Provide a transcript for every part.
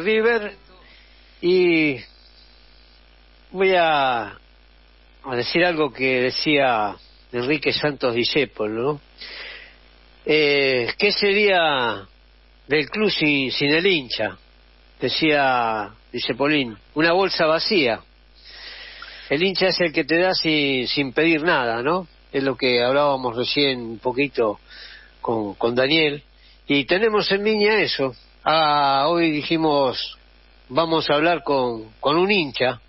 River y voy a, decir algo que decía Enrique Santos Discépolo, ¿no? Eh, ¿Qué sería del club sin, el hincha? Decía Discepolín, una bolsa vacía. El hincha es el que te da sin, sin pedir nada, ¿no? Es lo que hablábamos recién un poquito con, con Daniel. Y tenemos en línea eso. Ah, hoy dijimos, vamos a hablar con, con un hincha.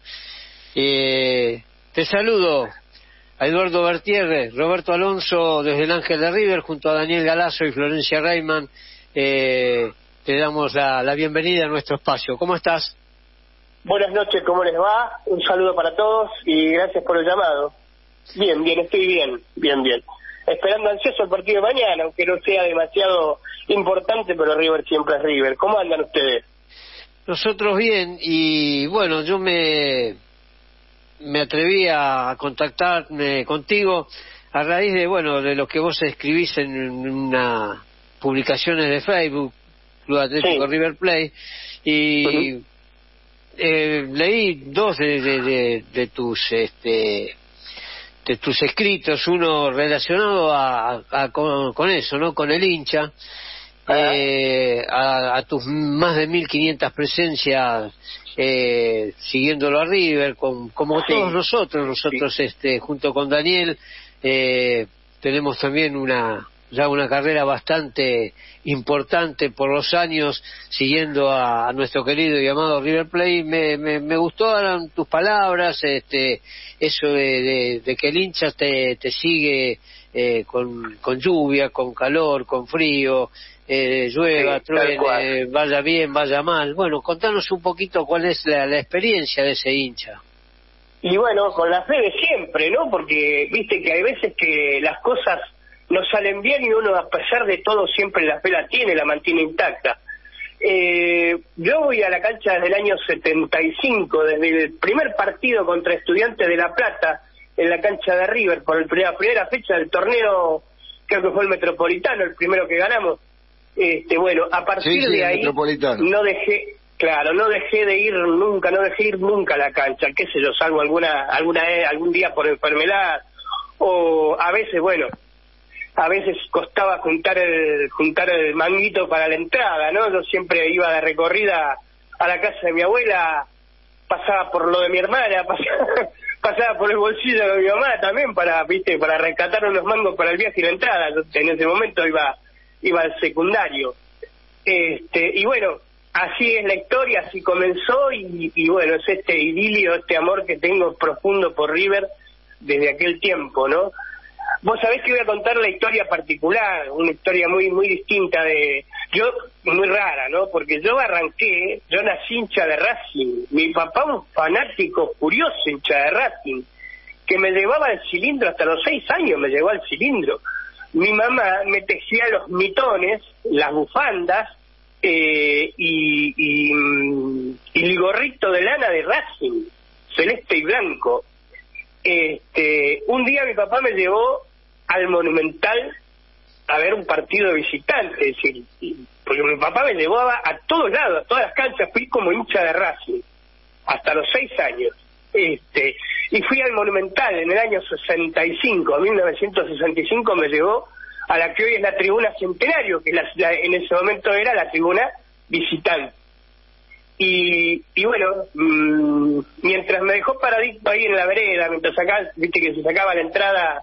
Eh, te saludo a Eduardo Bertierre, Roberto Alonso desde el Ángel de River, junto a Daniel Galazo y Florencia Reiman. Eh, te damos la, la bienvenida a nuestro espacio. ¿Cómo estás? Buenas noches, ¿cómo les va? Un saludo para todos y gracias por el llamado. Bien, bien, estoy bien, bien, bien. Esperando ansioso el partido de mañana, aunque no sea demasiado importante, pero River siempre es River. ¿Cómo andan ustedes? Nosotros bien, y bueno, yo me, me atreví a contactarme contigo a raíz de, bueno, de lo que vos escribís en una publicaciones de Facebook, Club Atlético Sí. River Play, y eh, leí dos de, de, de- de tus este de tus escritos, uno relacionado a, a- con, con eso, ¿no? Con el hincha, Ajá. eh, a, a tus más de 1500 presencias eh, siguiéndolo a River, con, como Sí. todos nosotros, nosotros este junto con Daniel eh, tenemos también una ya una carrera bastante importante por los años siguiendo a, a nuestro querido y amado River Plate. Me, me, me gustaron tus palabras, este, eso de, de, de que el hincha te, te sigue eh, con, con lluvia, con calor, con frío, eh, llueva, Sí, truene, vaya bien, vaya mal. Bueno, contanos un poquito cuál es la, la experiencia de ese hincha. Y bueno, con la fe de siempre, ¿no? Porque viste que hay veces que las cosas no salen bien y uno a pesar de todo siempre la fe la tiene, la mantiene intacta. Eh, yo voy a la cancha desde el año 75, desde el primer partido contra Estudiantes de La Plata en la cancha de River, por el, la primera fecha del torneo, creo que fue el Metropolitano, el primero que ganamos. Este, bueno, a partir Sí, sí, de ahí no dejé, claro, no dejé de ir nunca, no dejé ir nunca a la cancha, qué sé yo, salvo alguna, alguna vez, algún día por enfermedad, o a veces, bueno, a veces costaba juntar el, juntar el manguito para la entrada, ¿no? Yo siempre iba de recorrida a la casa de mi abuela, pasaba por lo de mi hermana, pasaba, pasaba por el bolsillo de mi mamá también para, viste, para rescatar unos mangos para el viaje y la entrada. Yo en ese momento iba, iba al secundario. Este, y bueno, así es la historia, así comenzó y, y bueno, es este idilio, este amor que tengo profundo por River desde aquel tiempo, ¿no? Vos sabés que voy a contar la historia particular, una historia muy muy distinta de yo muy rara, ¿no? Porque yo arranqué, yo nací hincha de Racing, mi papá un fanático furioso hincha de Racing, que me llevaba al cilindro hasta los seis años, me llevó al cilindro. Mi mamá me tejía los mitones, las bufandas eh, y, y, y el gorrito de lana de Racing, celeste y blanco. Este, un día mi papá me llevó al Monumental a ver un partido visitante, es decir, porque mi papá me llevaba a todos lados, a todas las canchas, fui como hincha de Racing, hasta los seis años. Este, y fui al Monumental en el año 65, 1965 me llevó a la que hoy es la tribuna Centenario, que la- en ese momento era la tribuna visitante. Y, y bueno, mm, mientras me dejó paradito ahí en la vereda, mientras acá, viste que se sacaba la entrada,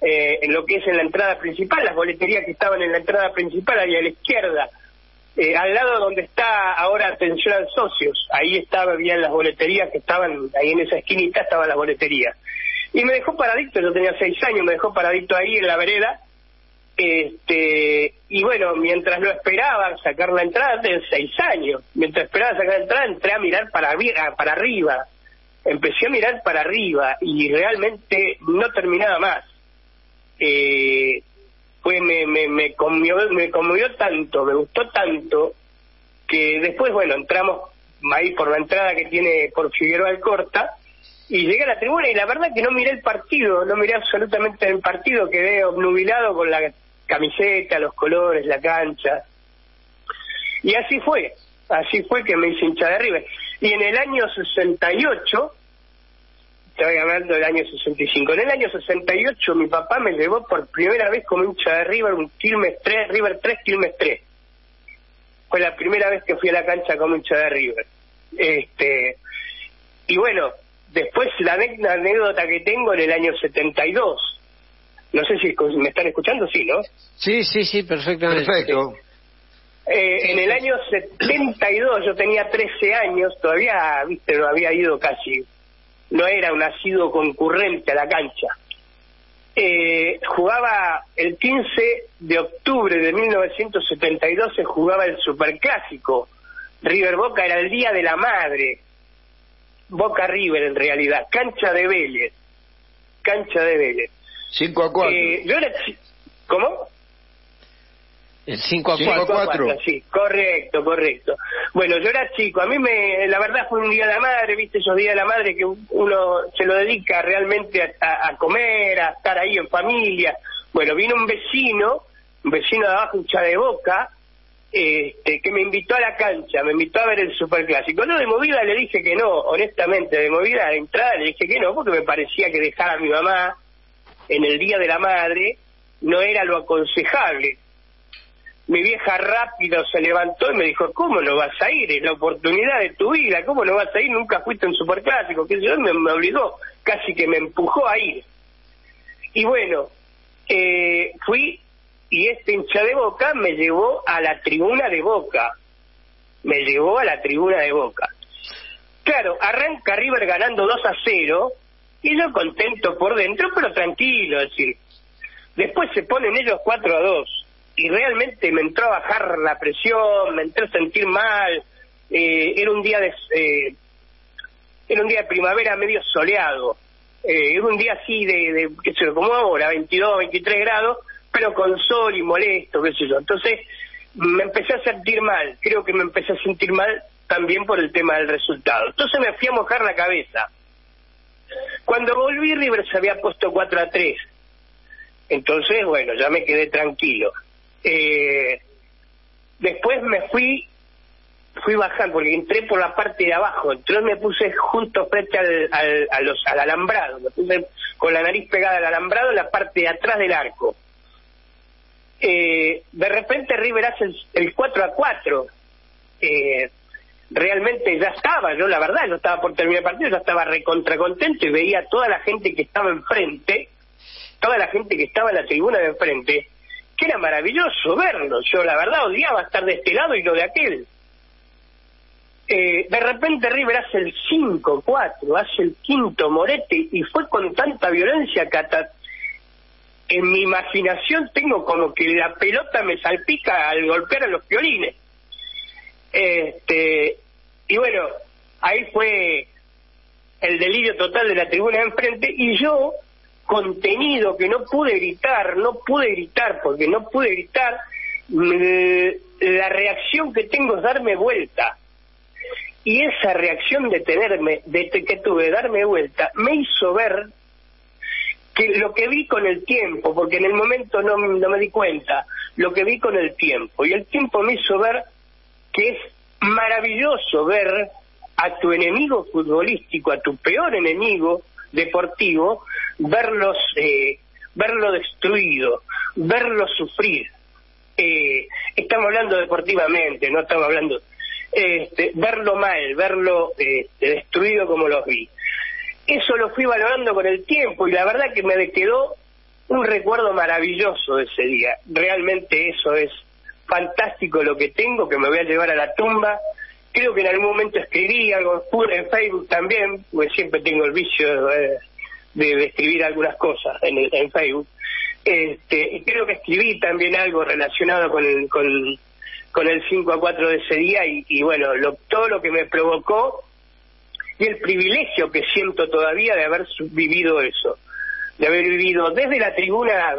eh, en lo que es en la entrada principal, las boleterías que estaban en la entrada principal, ahí a la izquierda, eh, al lado donde está ahora atención a socios, ahí estaba bien las boleterías que estaban, ahí en esa esquinita estaban las boleterías. Y me dejó paradito, yo tenía seis años, me dejó paradito ahí en la vereda, este y bueno, mientras lo esperaba sacar la entrada, de seis años, mientras esperaba sacar la entrada, entré a mirar para, arri- a- para arriba, empecé a mirar para arriba y realmente no terminaba más. Eh, pues me, me, me, conmovió, me conmovió tanto, me gustó tanto, que después, bueno, entramos ahí por la entrada que tiene por Figueroa Alcorta, y llegué a la tribuna y la verdad que no miré el partido, no miré absolutamente el partido, quedé obnubilado con la camiseta, los colores, la cancha. Y así fue. así fue que me hice hincha de River. Y en el año 68, estoy hablando del año 65, en el año 68 mi papá me llevó por primera vez como hincha de River un Quilmes 3, River 3, Quilmes 3. Fue la primera vez que fui a la cancha como hincha de River. Este, y bueno, después la anécdota que tengo en el año 72. No sé si me están escuchando, sí, ¿no? Sí, sí, sí, perfectamente. Perfecto. Eh, en el año 72 yo tenía 13 años, todavía, viste, no había ido casi, no era un nacido concurrente a la cancha. Eh, jugaba el 15 de octubre de 1972 se jugaba el superclásico. River Boca era el día de la madre. Boca River en realidad, cancha de Vélez. Cancha de Vélez. 5 a 4. Eh, yo era ¿Cómo? El 5 a 4. 4. Sí, correcto, correcto. Bueno, yo era chico, a mí me, la verdad fue un día de la madre, viste esos días de la madre que uno se lo dedica realmente a, a comer, a estar ahí en familia. Bueno, vino un vecino, un vecino de abajo, un de boca, este, que me invitó a la cancha, me invitó a ver el superclásico. No, de movida le dije que no, honestamente, de movida de entrada le dije que no, porque me parecía que dejar a mi mamá en el Día de la Madre no era lo aconsejable mi vieja rápido se levantó y me dijo, ¿cómo no vas a ir? Es la oportunidad de tu vida, ¿cómo no vas a ir? Nunca fuiste un superclásico, que yo me, obligó, casi que me empujó a ir. Y bueno, eh, fui y este hincha de Boca me llevó a la tribuna de Boca, me llevó a la tribuna de Boca. Claro, arranca River ganando 2 a 0 y yo contento por dentro, pero tranquilo, es después se ponen ellos 4 a 2 y realmente me entró a bajar la presión, me entró a sentir mal, eh, era un día de eh, era un día de primavera medio soleado, eh, era un día así de, de qué sé yo, como ahora, 22, 23 grados, pero con sol y molesto, qué sé yo. Entonces me empecé a sentir mal, creo que me empecé a sentir mal también por el tema del resultado. Entonces me fui a mojar la cabeza. Cuando volví River se había puesto 4 a 3. Entonces, bueno, ya me quedé tranquilo. Eh, después me fui fui bajando porque entré por la parte de abajo, entonces me puse justo frente al, al, a los, al alambrado, me puse con la nariz pegada al alambrado en la parte de atrás del arco. Eh, de repente River hace el, 4 a 4. Eh, realmente ya estaba, yo la verdad, yo estaba por terminar el partido, ya estaba recontra contento y veía toda la gente que estaba enfrente, toda la gente que estaba en la tribuna de enfrente, que era maravilloso verlo. Yo la verdad odiaba estar de este lado y lo de aquel. Eh, de repente River hace el 5-4, hace el quinto morete y fue con tanta violencia que en mi imaginación tengo como que la pelota me salpica al golpear a los violines. Este, y bueno, ahí fue el delirio total de la tribuna de enfrente y yo contenido que no pude gritar, no pude gritar porque no pude gritar, la reacción que tengo es darme vuelta. Y esa reacción de tenerme, de que tuve, darme vuelta, me hizo ver que lo que vi con el tiempo, porque en el momento no me di cuenta, lo que vi con el tiempo, y el tiempo me hizo ver que es maravilloso ver a tu enemigo futbolístico, a tu peor enemigo deportivo, verlos, eh, verlo destruido, verlo sufrir. Eh, estamos hablando deportivamente, no estamos hablando, este, verlo mal, verlo este, destruido como los vi. Eso lo fui valorando con el tiempo y la verdad que me quedó un recuerdo maravilloso ese día. Realmente eso es fantástico lo que tengo, que me voy a llevar a la tumba. Creo que en algún momento escribí algo en Facebook también, porque siempre tengo el vicio de, escribir algunas cosas en, en Facebook. Este, creo que escribí también algo relacionado con el, con el 5 a 4 de ese día y, bueno, lo, todo lo que me provocó y el privilegio que siento todavía de haber vivido eso, de haber vivido desde la tribuna,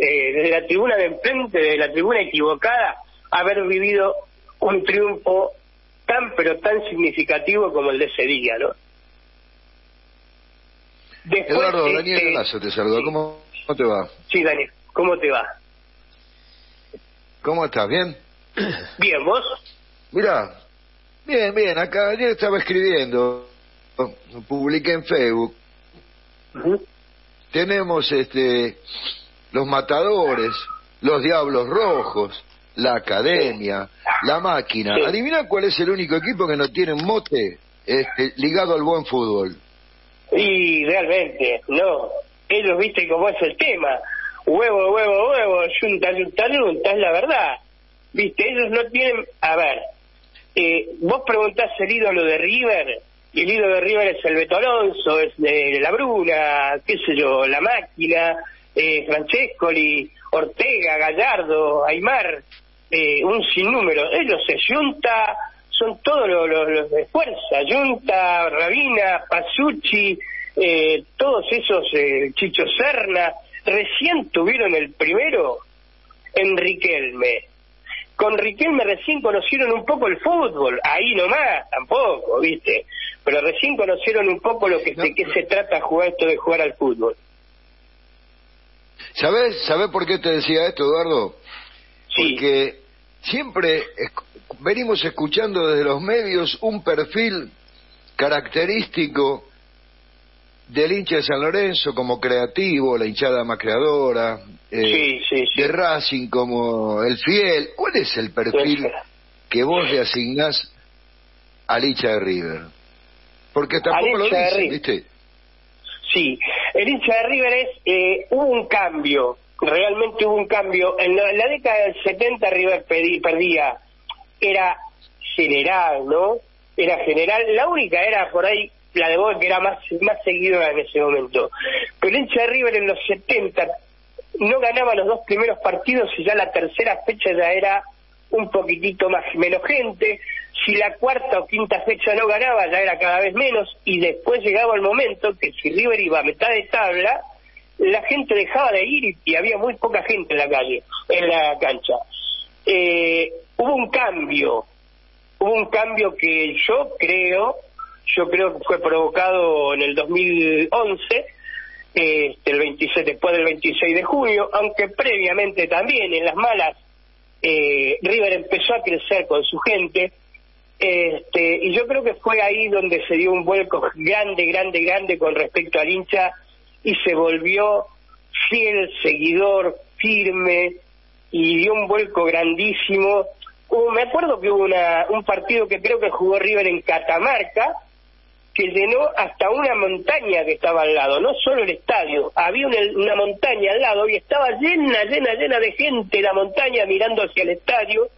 eh, desde la tribuna de enfrente, desde la tribuna equivocada, haber vivido un triunfo tan pero tan significativo como el de ese día, ¿no? Eduardo, Daniel este, te saluda. ¿Cómo, te va? Sí, Daniel, ¿cómo te va? ¿Cómo estás? ¿Bien? Bien, ¿vos? Mira, Bien, bien, acá ayer estaba escribiendo, publiqué en Facebook. Tenemos este los matadores, los diablos rojos, la academia, la máquina. Adivina cuál es el único equipo que no tiene un mote este, ligado al buen fútbol. Y realmente, no. Ellos, viste cómo es el tema. Huevo, huevo, huevo, yunta, yunta, yunta, es la verdad. Viste, ellos no tienen. A ver, eh, vos preguntás el ídolo de River, y el ídolo de River es el Beto Alonso, es de la Bruna, qué sé yo, la máquina, eh, Francescoli, Ortega, Gallardo, Aymar, eh, un sinnúmero. Ellos se Junta, son todos los, de fuerza, Junta, Rabina, Pasucci, eh, todos esos, eh, Chicho Serna, recién tuvieron el primero en Riquelme. Con Riquelme recién conocieron un poco el fútbol, ahí nomás, tampoco, ¿viste? Pero recién conocieron un poco lo que de qué se trata jugar esto de jugar al fútbol. ¿Sabes, ¿Sabes por qué te decía esto, Eduardo? Sí. Porque siempre venimos escuchando desde los medios un perfil característico del hincha de San Lorenzo como creativo, la hinchada más creadora, eh, de Racing como el fiel. ¿Cuál es el perfil que vos le asignás al hincha de River? Porque tampoco lo dice, ¿viste? Sí, el hincha de River es, eh, un cambio, realmente hubo un cambio. En la, década del 70 River perdía, era general, ¿no? Era general, la única era por ahí la de Boca que era más, más seguidora en ese momento. Pero el hincha de River en los 70 no ganaba los dos primeros partidos y ya la tercera fecha ya era un poquitito más menos gente, si la cuarta o quinta fecha no ganaba ya era cada vez menos y después llegaba el momento que si River iba a mitad de tabla, la gente dejaba de ir y, había muy poca gente en la calle, en la cancha. Eh, hubo un cambio, hubo un cambio que yo creo, yo creo que fue provocado en el 2011, este, el 26, después del 26 de junio, aunque previamente también en las malas eh, River empezó a crecer con su gente, este, y yo creo que fue ahí donde se dio un vuelco grande, grande, grande con respecto al hincha y se volvió fiel seguidor, firme y dio un vuelco grandísimo. me acuerdo que hubo una, un partido que creo que jugó River en Catamarca, que llenó hasta una montaña que estaba al lado, no solo el estadio, había una, montaña al lado y estaba llena, llena, llena de gente la montaña mirando hacia el estadio,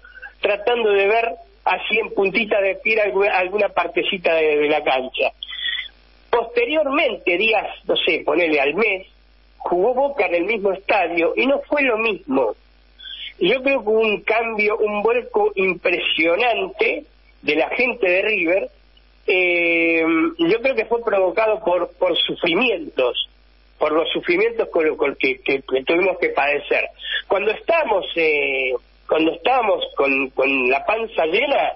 tratando de ver así en puntita de pie alguna, partecita de, la cancha. Posteriormente, días, no sé, ponele al mes, jugó Boca en el mismo estadio y no fue lo mismo. Yo creo que hubo un cambio, un vuelco impresionante de la gente de River eh, yo creo que fue provocado por, por sufrimientos, por los sufrimientos con, que, que, tuvimos que padecer. Cuando estamos, eh, cuando estábamos con, con la panza llena,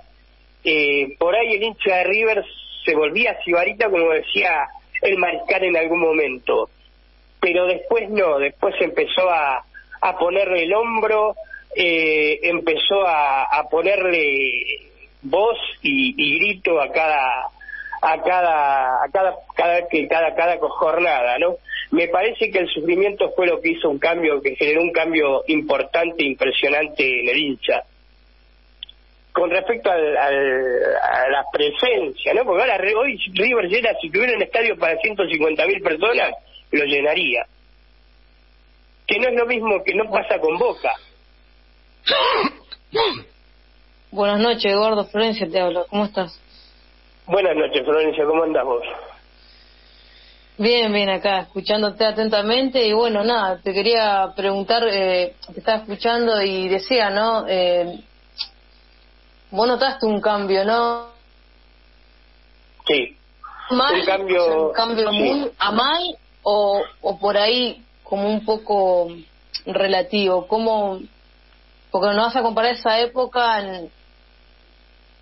eh, por ahí el hincha de River se volvía sibarita, como decía el mariscal en algún momento. Pero después no, después empezó a, a ponerle el hombro, eh, empezó a, a ponerle voz y, grito a cada a cada a cada cada que cada cada jornada no me parece que el sufrimiento fue lo que hizo un cambio que generó un cambio importante impresionante en el hincha con respecto al, a la presencia no porque ahora hoy River llena si tuviera un estadio para 150 mil personas lo llenaría que no es lo mismo que no pasa con Boca Buenas noches, Eduardo Florencia, te hablo. ¿Cómo estás? Buenas noches, Florencia. ¿Cómo andas vos? Bien, bien, acá, escuchándote atentamente. Y bueno, nada, te quería preguntar, eh, te estaba escuchando y decía, ¿no? Eh, vos notaste un cambio, ¿no? Sí. un cambio, un cambio muy a mal o, o por ahí como un poco relativo. ¿Cómo, porque no vas a comparar esa época en,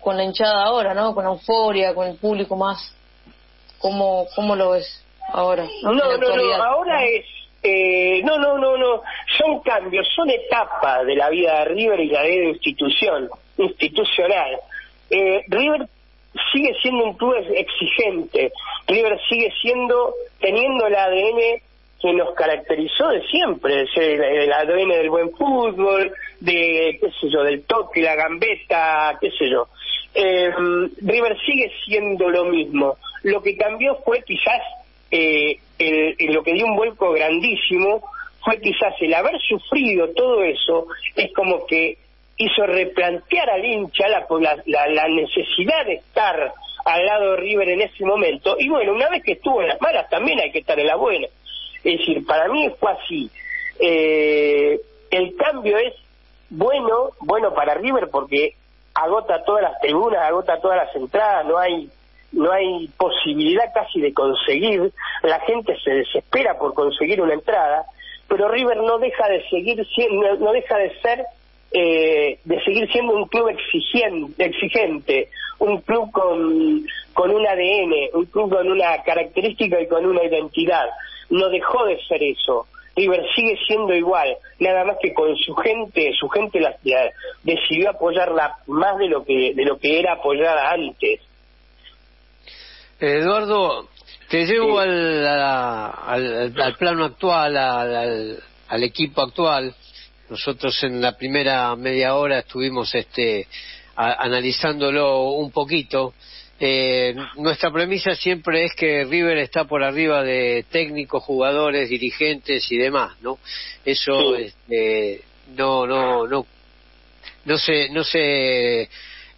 con la hinchada ahora, ¿no? Con la euforia, con el público más. ¿Cómo, cómo lo ves ahora? No, no, no, ahora es. Eh, no, no, no, no. Son cambios, son etapas de la vida de River y la de institución, institucional. Eh, River sigue siendo un club exigente, River sigue siendo, teniendo el ADN que nos caracterizó de siempre, el, ADN del buen fútbol, de, qué sé yo, del toque, la gambeta, qué sé yo. Eh, River sigue siendo lo mismo. Lo que cambió fue quizás, eh, lo que dio un vuelco grandísimo, fue quizás el haber sufrido todo eso, es como que hizo replantear al hincha la, la, la necesidad de estar al lado de River en ese momento. Y bueno, una vez que estuvo en las malas, también hay que estar en la buena. Es decir, para mí fue así. Eh, el cambio es bueno, bueno para River porque agota todas las tribunas, agota todas las entradas, no hay no hay posibilidad casi de conseguir, la gente se desespera por conseguir una entrada, pero River no deja de seguir no deja de ser eh, de seguir siendo un club exigente, exigente, un club con, con un ADN, un club con una característica y con una identidad. No dejó de ser eso. River sigue siendo igual, nada más que con su gente, su gente la, decidió apoyarla más de lo que de lo que era apoyada antes. Eduardo, te llevo al, al, plano actual, al, al, equipo actual. Nosotros en la primera media hora estuvimos este, analizándolo un poquito. Eh, nuestra premisa siempre es que River está por arriba de técnicos, jugadores, dirigentes y demás, ¿no? Eso este, no, no, no, no se, no se,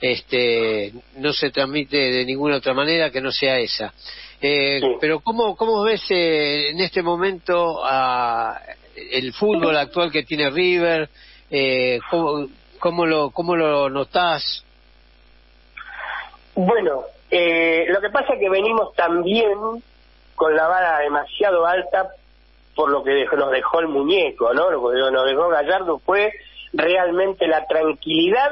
este, no se transmite de ninguna otra manera que no sea esa. Eh, Pero cómo, cómo ves eh, en este momento a el fútbol actual que tiene River, eh, cómo, lo, cómo lo notás. Bueno, eh, lo que pasa es que venimos también con la vara demasiado alta por lo que nos dejó el muñeco, ¿no? Lo que nos dejó Gallardo fue realmente la tranquilidad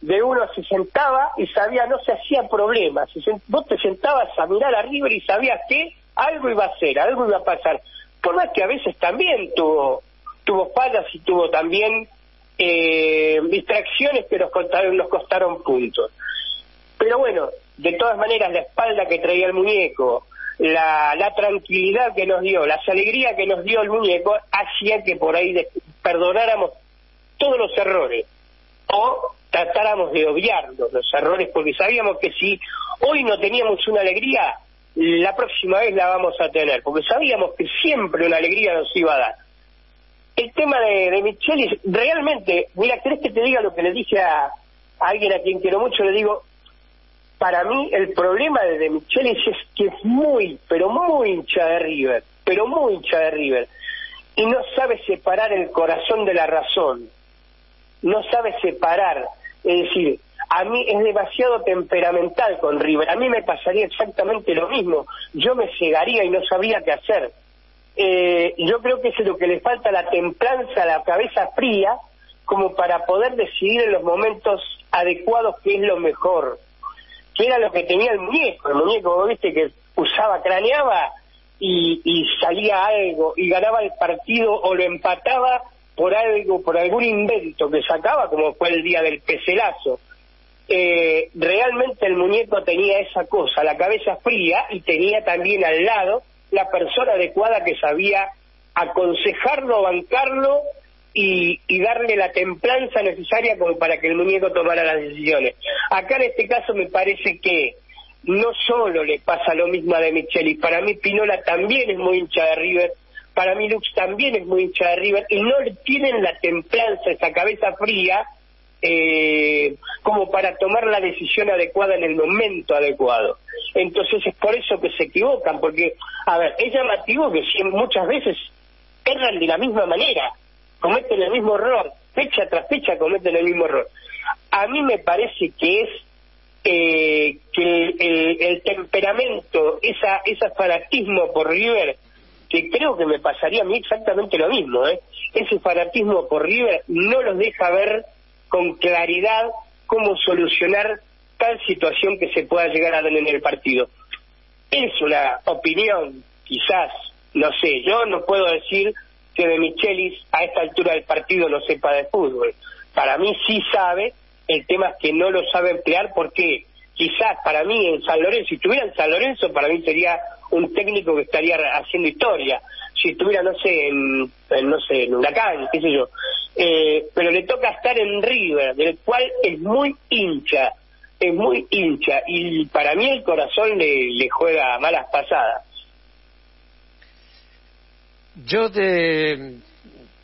de uno se sentaba y sabía, no se hacía problema. vos te sentabas a mirar a River y sabías que algo iba a ser, algo iba a pasar. Por más que a veces también tuvo, tuvo fallas y tuvo también eh, distracciones que nos, costaron, nos costaron puntos. Pero bueno, de todas maneras, la espalda que traía el muñeco, la, la tranquilidad que nos dio, las alegrías que nos dio el muñeco, hacía que por ahí perdonáramos todos los errores o tratáramos de obviarlos los errores, porque sabíamos que si hoy no teníamos una alegría, la próxima vez la vamos a tener, porque sabíamos que siempre una alegría nos iba a dar. El tema de, de realmente, mira, ¿querés que te diga lo que le dije a, a alguien a quien quiero mucho? Le digo, para mí el problema de, de Michelis es que es muy, pero muy hincha de River, pero muy hincha de River, y no sabe separar el corazón de la razón, no sabe separar, es decir, a mí es demasiado temperamental con River, a mí me pasaría exactamente lo mismo, yo me cegaría y no sabría qué hacer. Eh, yo creo que es lo que le falta la templanza, la cabeza fría, como para poder decidir en los momentos adecuados qué es lo mejor que era lo que tenía el muñeco. El muñeco, viste, que usaba, craneaba y, salía algo y ganaba el partido o lo empataba por algo, por algún invento que sacaba, como fue el día del pecelazo. Eh, realmente el muñeco tenía esa cosa, la cabeza fría y tenía también al lado la persona adecuada que sabía aconsejarlo, bancarlo y, darle la templanza necesaria como para que el muñeco tomara las decisiones. Acá en este caso me parece que no solo le pasa lo mismo a De Micheli, para mí Pinola también es muy hincha de River, para mí Lux también es muy hincha de River, y no tienen la templanza, esa cabeza fría, eh, como para tomar la decisión adecuada en el momento adecuado. Entonces es por eso que se equivocan, porque, a ver, es llamativo que muchas veces erran de la misma manera, cometen el mismo error, fecha tras fecha cometen el mismo error. A mí me parece que es eh, que el, temperamento, esa, ese fanatismo por River, que creo que me pasaría a mí exactamente lo mismo, ¿eh? ese fanatismo por River no los deja ver con claridad cómo solucionar tal situación que se pueda llegar a dar en el partido. Es una opinión, quizás, no sé, yo no puedo decir que de Michelis a esta altura del partido no sepa de fútbol. Para mí sí sabe, el tema es que no lo sabe emplear porque quizás para mí en San Lorenzo, si estuviera en San Lorenzo, para mí sería un técnico que estaría haciendo historia. Si estuviera, no sé, en, no sé, en Huracán, qué sé yo. Eh, pero le toca estar en River, del cual es muy hincha, es muy hincha. Y para mí el corazón le, le juega malas pasadas. Yo te,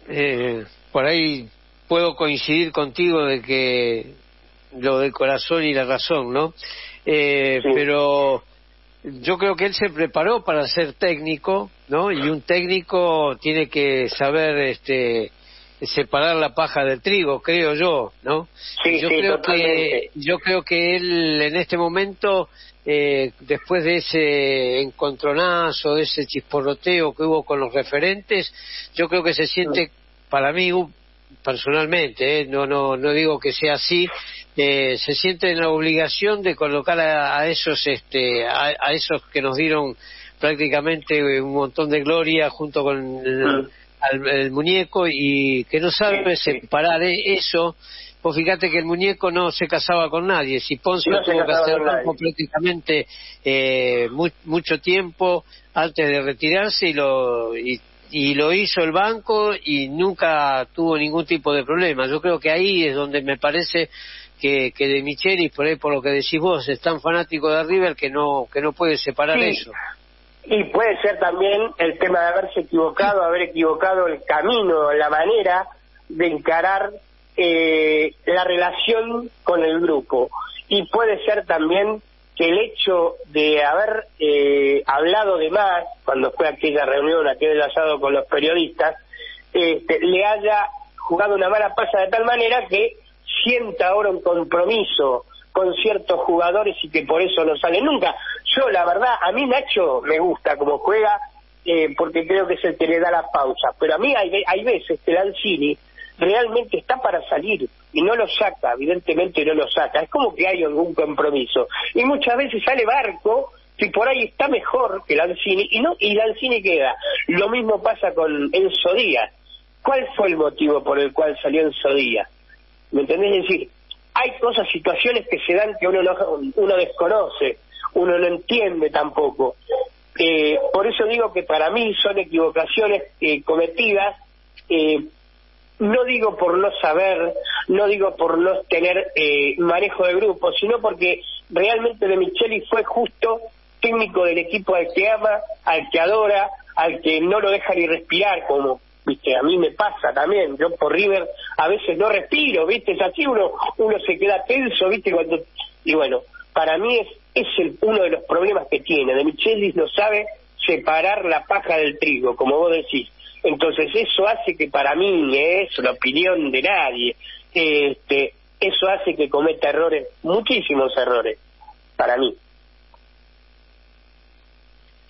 eh, por ahí puedo coincidir contigo de que lo del corazón y la razón, ¿no? Eh, Pero yo creo que él se preparó para ser técnico, ¿no? Y un técnico tiene que saber este separar la paja del trigo, creo yo, ¿no? Sí, yo creo que yo creo que él en este momento eh, después de ese encontronazo, de ese chisporroteo que hubo con los referentes, yo creo que se siente para mí personalmente, ¿eh? no no no digo que sea así, eh, se siente en la obligación de colocar a, esos este a, esos que nos dieron prácticamente un montón de gloria junto con el, muñeco y que no sabe separar ¿eh? eso pues fíjate que el muñeco no se casaba con nadie. Si Ponce tuvo que hacer prácticamente eh, mucho tiempo antes de retirarse y lo, y y lo hizo el banco y nunca tuvo ningún tipo de problema. Yo creo que ahí es donde me parece que, que de Michelis, por ahí por lo que decís vos, es tan fanático de River que no, que no puede separar eso. Y puede ser también el tema de haberse equivocado, haber equivocado el camino, la manera de encarar eh, la relación con el grupo. Y puede ser también que el hecho de haber eh, hablado de más cuando fue aquella reunión, aquel asado con los periodistas, este, le haya jugado una mala pasa de tal manera que sienta ahora un compromiso con ciertos jugadores y que por eso no sale nunca. Yo, la verdad, a mí Nacho me gusta como juega eh, porque creo que es el le da la pausa, pero a mí hay, hay veces que Lanzini realmente está para salir y no lo saca, evidentemente no lo saca, es como que hay algún compromiso. Y muchas veces sale Barco que por ahí está mejor que Lanzini y no y Lanzini queda. Lo mismo pasa con Enzo Díaz. ¿Cuál fue el motivo por el cual salió Enzo Díaz? ¿Me entendés? Es decir, hay cosas, situaciones que se dan que uno no, uno desconoce, uno no entiende tampoco. Eh, por eso digo que para mí son equivocaciones eh, cometidas eh, no digo por no saber, no digo por no tener eh, manejo de grupo, sino porque realmente De Micheli fue justo técnico del equipo al que ama, al que adora, al que no lo deja ni respirar, como viste a mí me pasa también yo por River a veces no respiro viste es así uno uno se queda tenso viste cuando y bueno para mí es es el, uno de los problemas que tiene. De Michelis no sabe separar la paja del trigo como vos decís. Entonces eso hace que para mí, es la opinión de nadie, este, eso hace que cometa errores, muchísimos errores, para mí.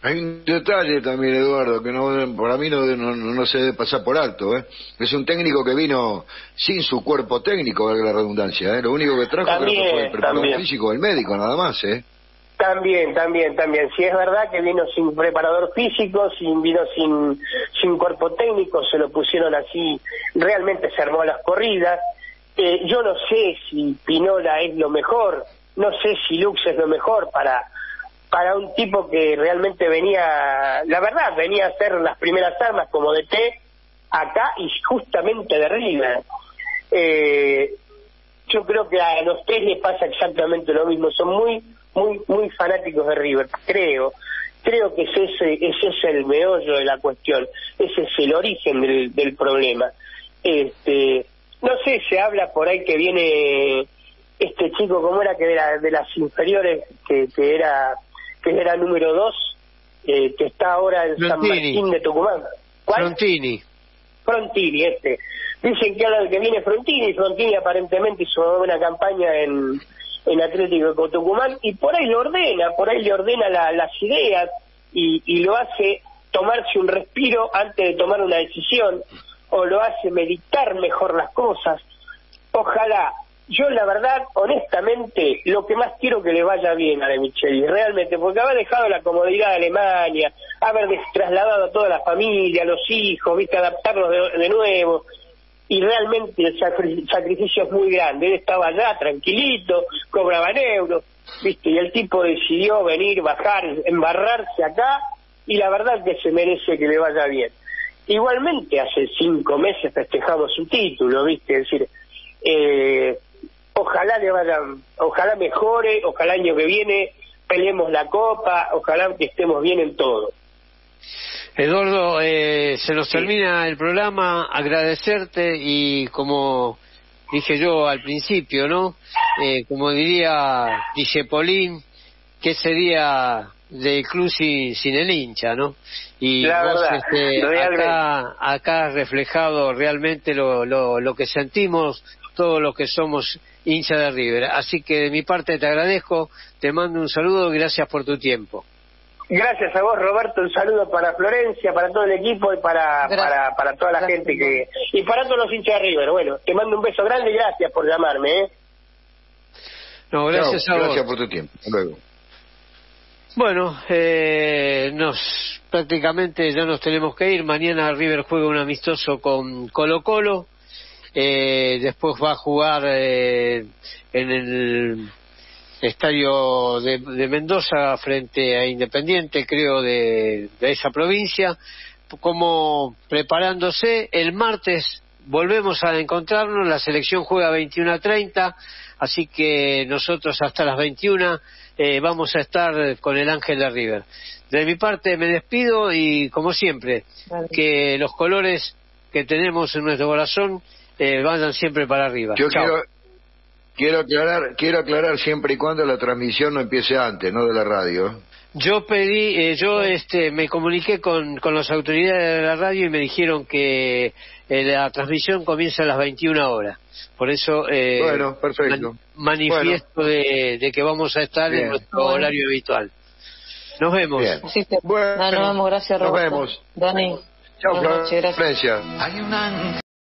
Hay un detalle también, Eduardo, que no, para mí no, no, se debe pasar por alto. ¿eh? Es un técnico que vino sin su cuerpo técnico, valga la redundancia. ¿eh? Lo único que trajo fue el preparador físico del médico, nada más. ¿eh? También, también, también. Si es verdad que vino sin preparador físico, sin, vino sin, sin cuerpo técnico, se lo pusieron así, realmente se armó las corridas. Eh, yo no sé si Pinola es lo mejor, no sé si Lux es lo mejor para, para un tipo que realmente venía, la verdad, venía a hacer las primeras armas como de T acá y justamente de River. Eh, yo creo que a los tres les pasa exactamente lo mismo, son muy muy muy fanáticos de River, creo. Creo que ese, ese es el meollo de la cuestión, ese es el origen del, del problema. Este, no sé, se habla por ahí que viene este chico, ¿cómo era? Que era de las inferiores, que era que era número dos, eh, que está ahora en San Martín de Tucumán. Frontini. Frontini, este. Dicen que ahora que viene Frontini, Frontini aparentemente hizo una buena campaña en, en Atlético de Tucumán y por ahí le ordena, por ahí le ordena las ideas y, y lo hace tomarse un respiro antes de tomar una decisión o lo hace meditar mejor las cosas. Ojalá, yo la verdad, honestamente, lo que más quiero que le vaya bien a De Micheli, realmente, porque haber dejado la comodidad de Alemania, haber trasladado a toda la familia, a los hijos, viste, adaptarlos de nuevo, y realmente el sacrificio es muy grande. Él estaba allá tranquilito, cobraba euros, ¿viste? Y el tipo decidió venir, bajar, embarrarse acá, y la verdad que se merece que le vaya bien. Igualmente, hace cinco meses festejamos su título, ¿viste? Es decir, eh, ojalá le vaya, ojalá mejore, ojalá el año que viene peleemos la copa, ojalá que estemos bien en todo. Eduardo, eh, se nos termina el programa, agradecerte y como dije yo al principio, ¿no? Eh, como diría Polín, ¿qué sería del club sin, el hincha, ¿no? Y vos, este, acá, acá reflejado realmente lo, lo, lo que sentimos todos los que somos hincha de River. Así que de mi parte te agradezco, te mando un saludo y gracias por tu tiempo. Gracias a vos, Roberto. Un saludo para Florencia, para todo el equipo y para, para, para toda la gente que. y para todos los hinchas de River. Bueno, te mando un beso grande y gracias por llamarme. ¿eh? No, gracias a vos. Gracias por tu tiempo. luego. Bueno, eh, nos prácticamente ya nos tenemos que ir. Mañana River juega un amistoso con Colo Colo. Eh, después va a jugar eh, en el estadio de, Mendoza frente a Independiente, creo, de, esa provincia, como preparándose. El martes volvemos a encontrarnos, la selección juega 21 a 30, así que nosotros hasta las 21 eh, vamos a estar con el Ángel de River. De mi parte me despido y, como siempre, que los colores que tenemos en nuestro corazón eh, vayan siempre para arriba. Yo quiero, Quiero aclarar, quiero aclarar siempre y cuando la transmisión no empiece antes, no de la radio. Yo pedí, eh, yo este, me comuniqué con, con las autoridades de la radio y me dijeron que eh, la transmisión comienza a las 21 horas. Por eso eh, bueno, perfecto. manifiesto de, que vamos a estar en nuestro horario habitual. Nos vemos. Bueno, nos vemos, gracias Roberto. Nos vemos. Dani. Chao, Florencia. Hay